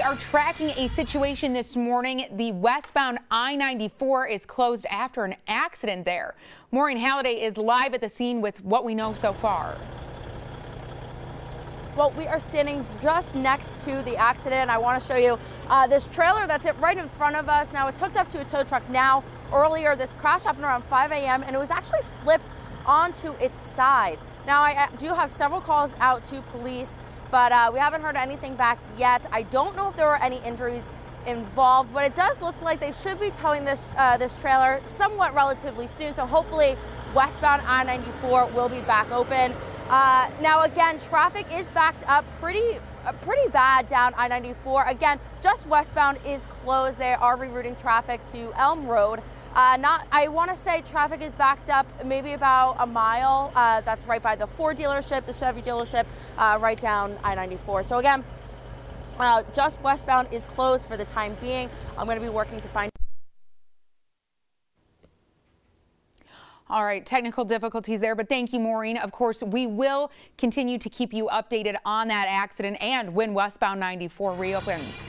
We are tracking a situation this morning. The westbound I-94 is closed after an accident there. Maureen Halliday is live at the scene with what we know so far. Well, we are standing just next to the accident. I want to show you uh, this trailer that's it right in front of us. Now, it's hooked up to a tow truck now. Earlier, this crash happened around 5 a.m. and it was actually flipped onto its side. Now, I do have several calls out to police but uh, we haven't heard anything back yet. I don't know if there were any injuries involved, but it does look like they should be towing this uh, this trailer somewhat relatively soon. So hopefully, westbound I-94 will be back open. Uh, now, again, traffic is backed up pretty uh, pretty bad down I-94. Again, just westbound is closed. They are rerouting traffic to Elm Road. Uh, not, I want to say traffic is backed up maybe about a mile. Uh, that's right by the Ford dealership, the Chevy dealership, uh, right down I-94. So again, uh, just westbound is closed for the time being. I'm going to be working to find. All right, technical difficulties there, but thank you, Maureen. Of course, we will continue to keep you updated on that accident and when westbound 94 reopens.